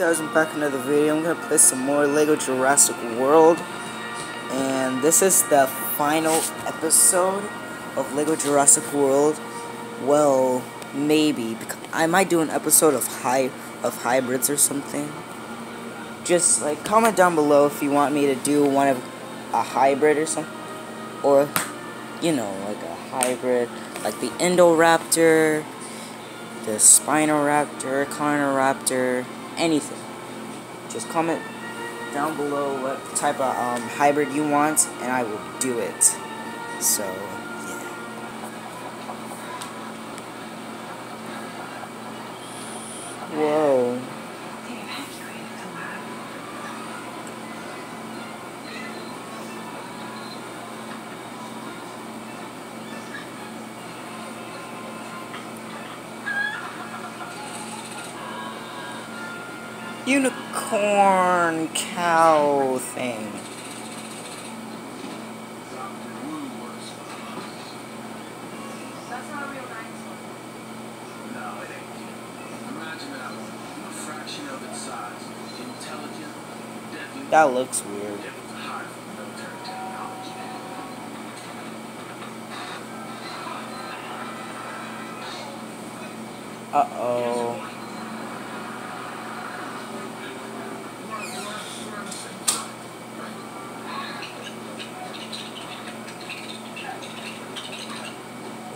guys, I'm back another video. I'm gonna play some more Lego Jurassic World. And this is the final episode of Lego Jurassic World. Well, maybe. Because I might do an episode of hy of hybrids or something. Just like comment down below if you want me to do one of a hybrid or something. Or, you know, like a hybrid. Like the Indoraptor, the Spinoraptor, Carnoraptor, anything. Just comment down below what type of um, hybrid you want, and I will do it. So, yeah. Whoa. Size. cow thing. That looks weird.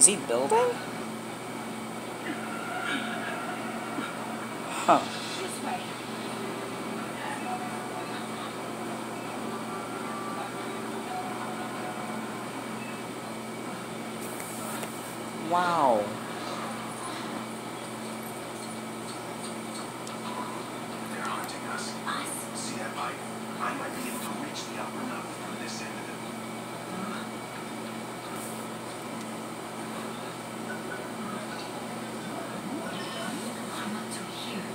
Is he building? Huh. This way. Wow. They're hunting us. Us. See that pipe? I might be able to reach the upper level from this end of it. I'm up to here.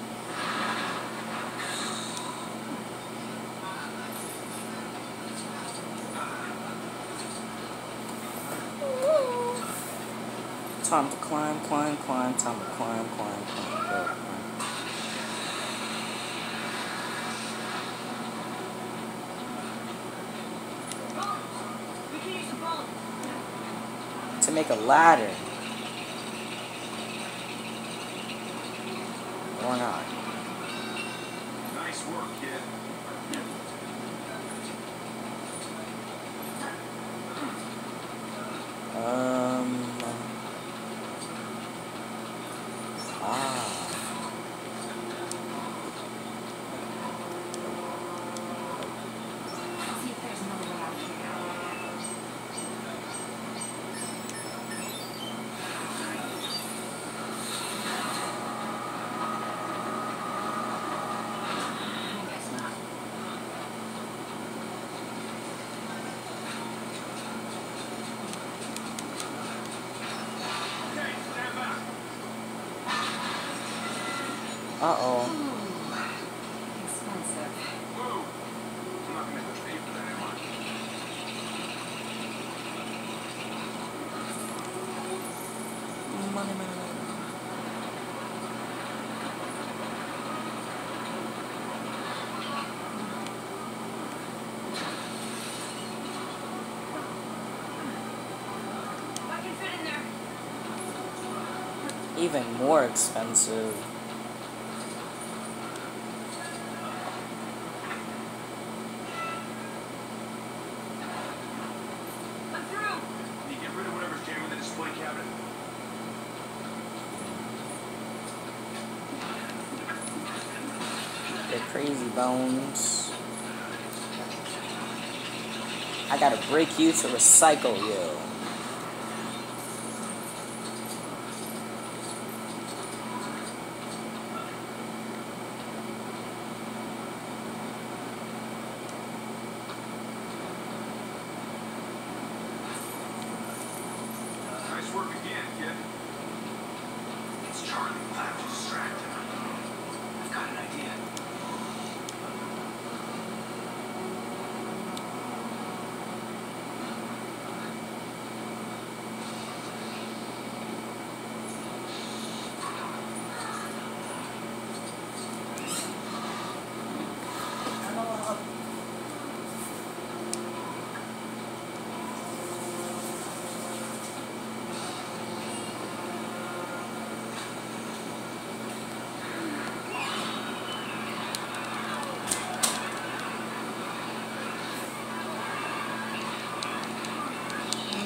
Time to climb, climb, climb, time to climb, climb, climb, go, climb. Oh, we can use a bone. To make a ladder. Or not. Nice work, kid. Um. Ah. Let's see if there's another way out here. I guess not. Okay, stand back. Uh oh. Ooh. Expensive. Whoa. I'm not gonna pay for that, am I? Money, money, money. I can fit in there. Even more expensive. The crazy bones. I gotta break you to recycle you.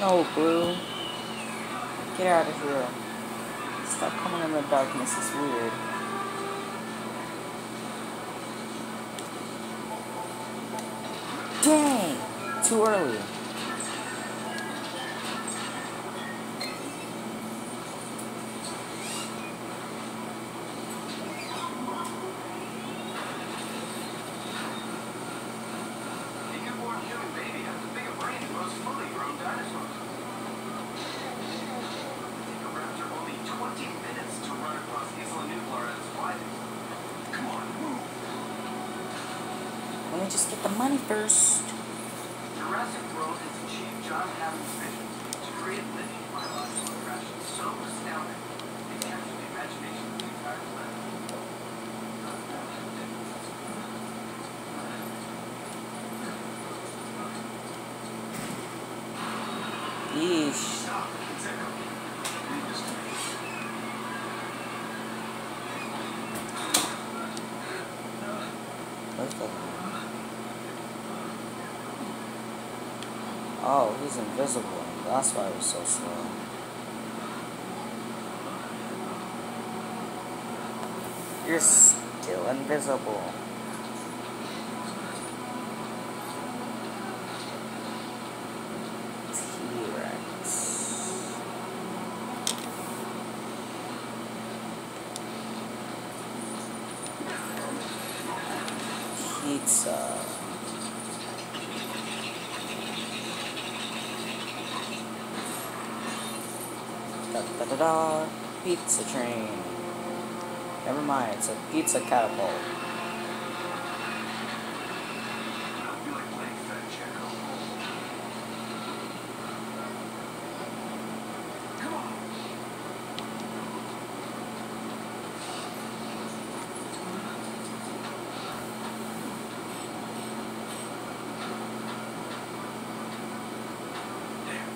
No, Blue. Get out of here. Stop coming in the darkness, it's weird. Dang! Too early. Just get the money first. Jurassic World has achieved John vision to create living biological so astounding they capture the imagination of the entire planet. Yeesh. Stop. It's Echo. Leave this to me. Where's the... Oh, he's invisible. That's why was so slow. You're still invisible. T-Rex. Pizza. Da da da da. Pizza train. Never mind, it's a pizza catapult. I feel like playing fetch, Echo. Come on. There.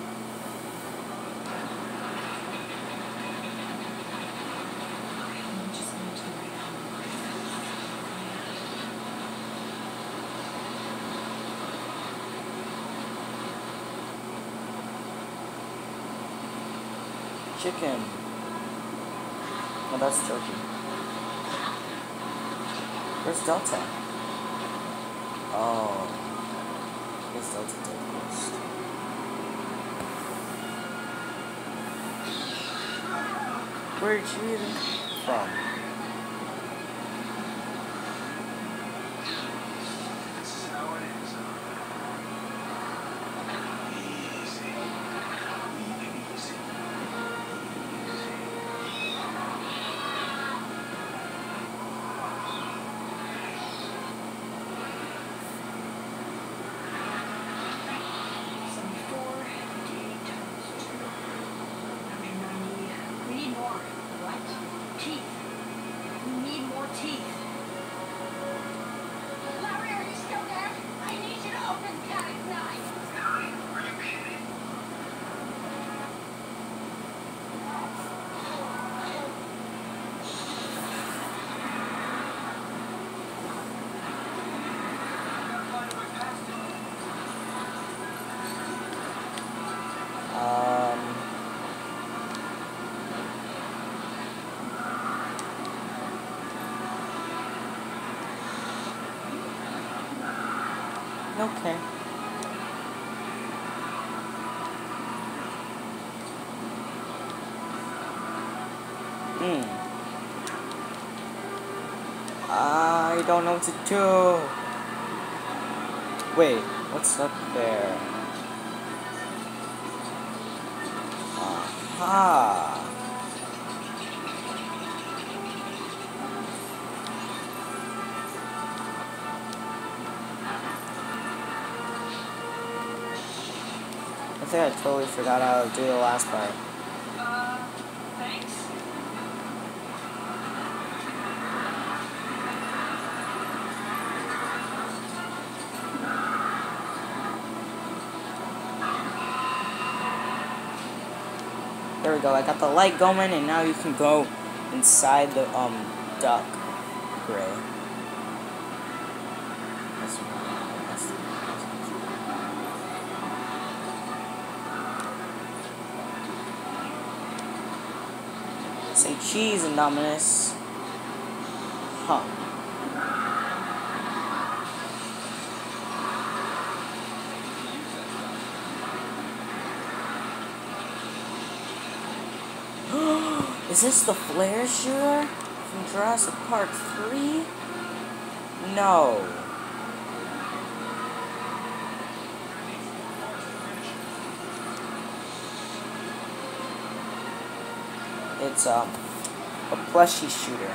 I'm just going to wait Chicken. Oh, that's turkey. Where's Delta? Oh. Where's Delta Delta? Where'd you even Okay. Hmm. I don't know what to do. Wait, what's up there? Aha! I think I totally forgot how to do the last part. There we go. I got the light going, and now you can go inside the um duck gray. Cheese, Indominus. Huh. Is this the flare shooter from Jurassic Park 3? No. It's um a plushie shooter.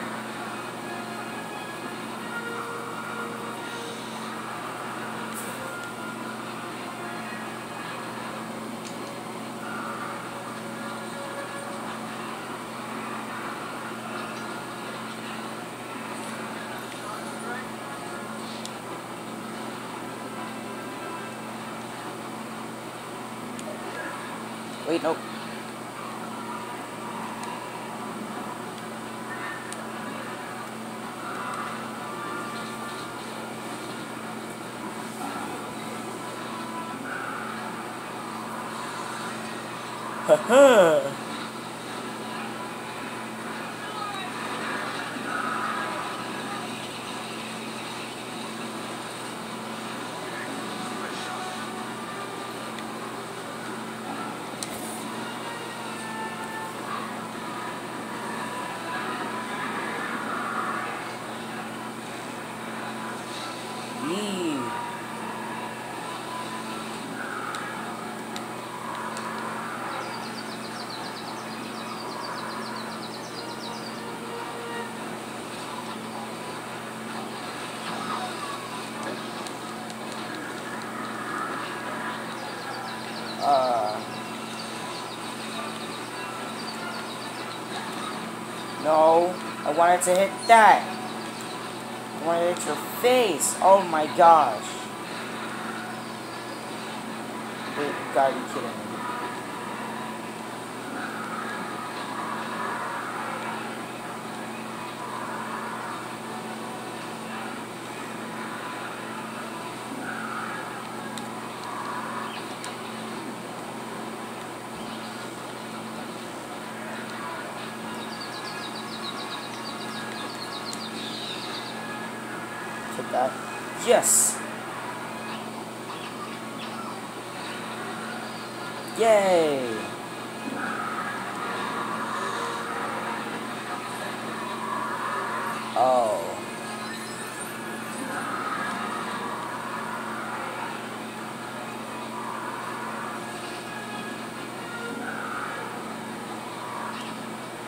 Wait, nope. Haha. Yee. Uh. No, I wanted to hit that. I wanted to hit your face. Oh my gosh. Wait, you gotta be kidding me. Hit that. Yes! Yay! Oh.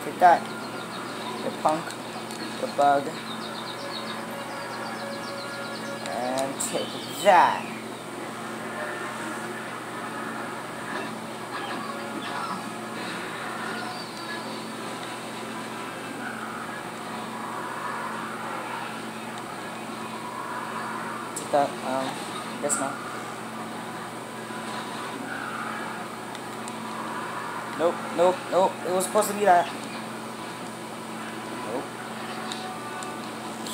Take that. The punk. The bug. And take that. Take that, um, guess not. Nope, nope, nope, it was supposed to be that. Nope.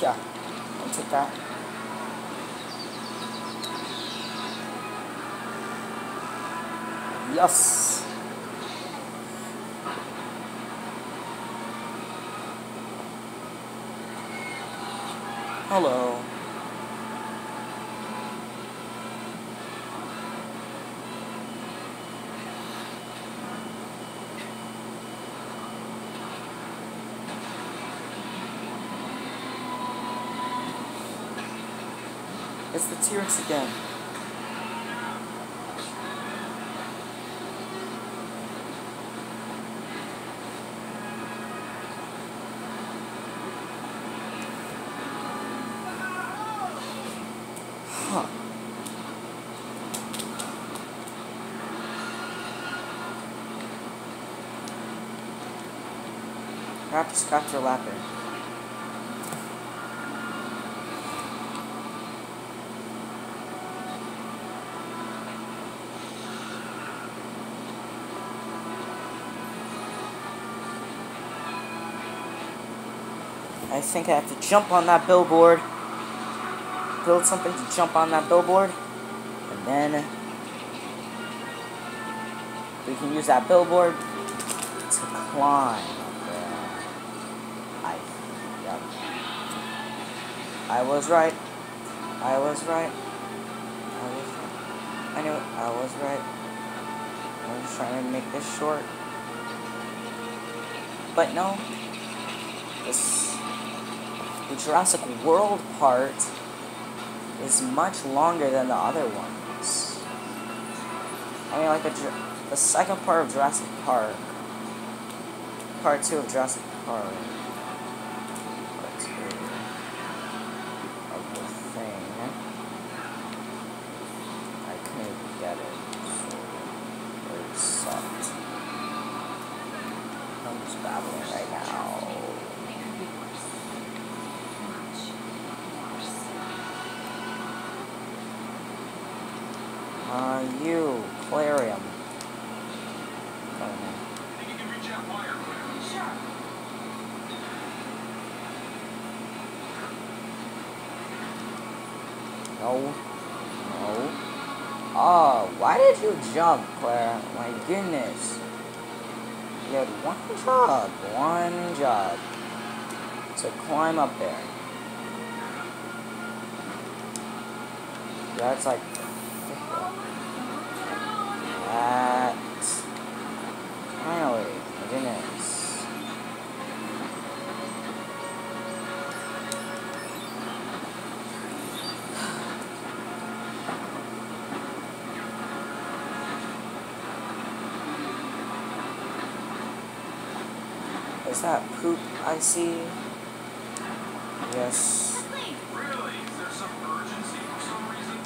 Yeah, I'll take that. Yes. Hello. It's the T-Rex again. Raptor Lapper. I think I have to jump on that billboard. Build something to jump on that billboard. And then we can use that billboard to climb I was right. I was right. I was right. I knew it. I was right. I was trying to make this short. But no. This the Jurassic World part is much longer than the other ones. I mean, like the, the second part of Jurassic Park, part two of Jurassic Park, part two of the thing. I couldn't get it, so it sucked. I'm just babbling right now. It could be worse. Much worse. Uh, you, Clarium. Oh, man. Think you can reach that wire, Claire? Sure. No. No. Oh, why did you jump, Claire? My goodness. You had one job. One job. To climb up there. That's like... That... Is that poop I see? Yes. Really? Is there some urgency for some reason?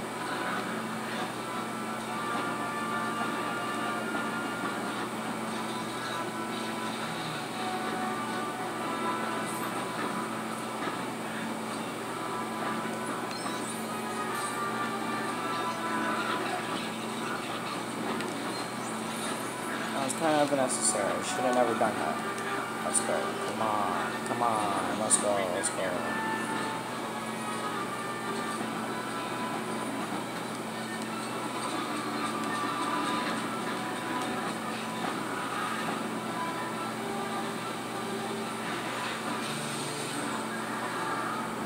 That was kind of unnecessary. Should have never done that.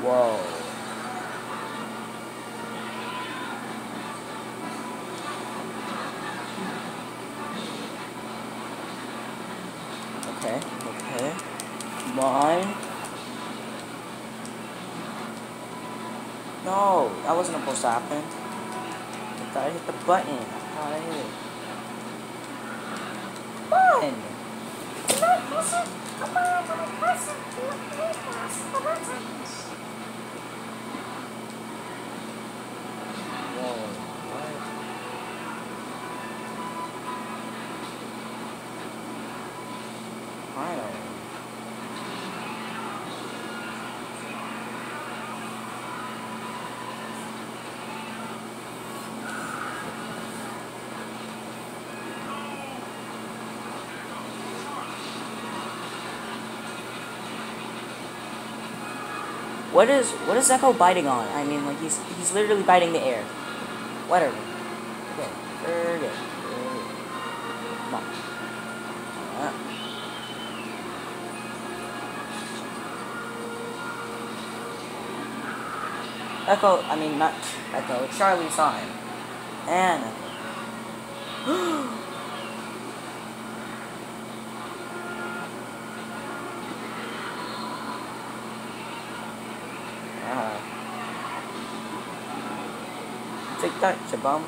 Whoa. Okay, okay. On. No, that wasn't supposed to happen. I gotta hit the button. I gotta hit it. Finally. What is what is Echo biting on? I mean, like he's he's literally biting the air. Whatever. Echo, I mean not Echo, Charlie saw him. And Echo. Take that, Shabam.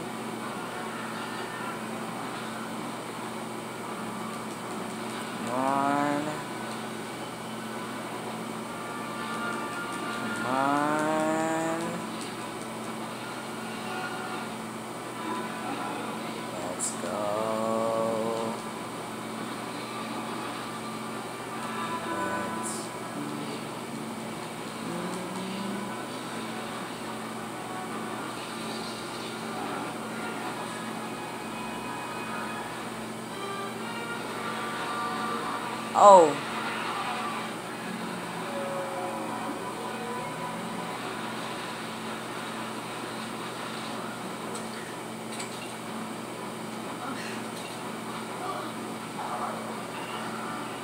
Oh.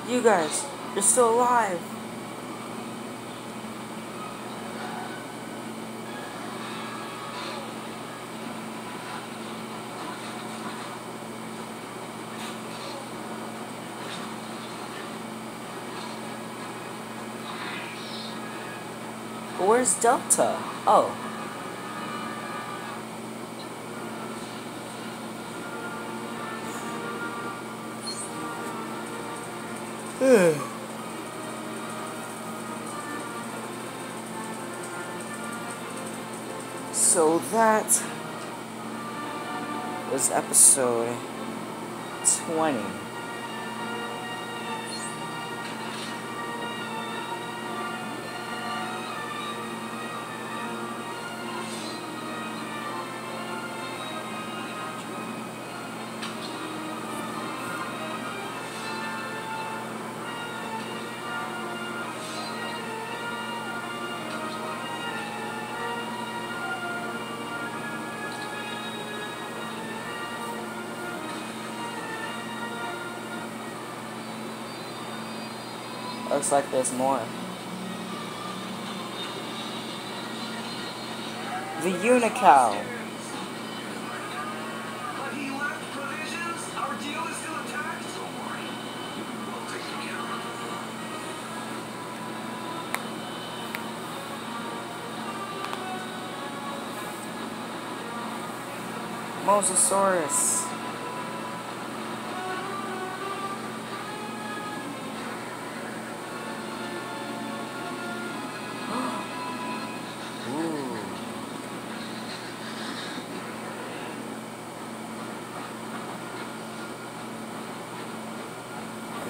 You guys, you're still alive. Where's Delta? Oh. so that was episode 20. Looks like there's more. The Unicow. But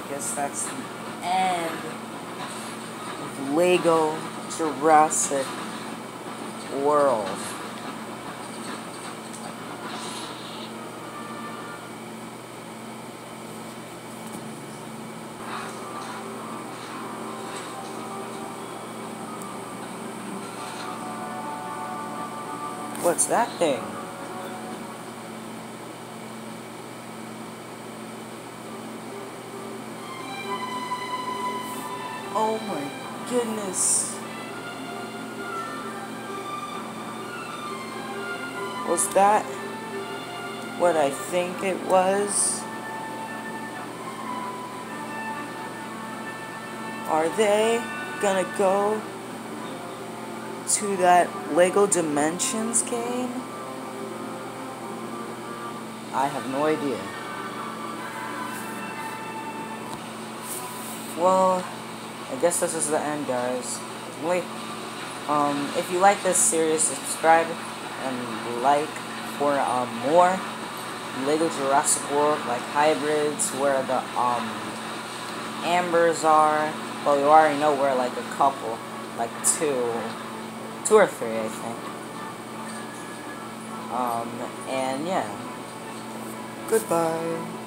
guess that's the end of Lego Jurassic World. What's that thing? Goodness. Was that what I think it was? Are they gonna go to that Lego Dimensions game? I have no idea. Well, I guess this is the end, guys. Wait, um, if you like this series, subscribe and like for um, more Lego Jurassic World, like hybrids, where the um ambers are. Well, you already know where like a couple, like two, two or three, I think. Um, and yeah. Goodbye.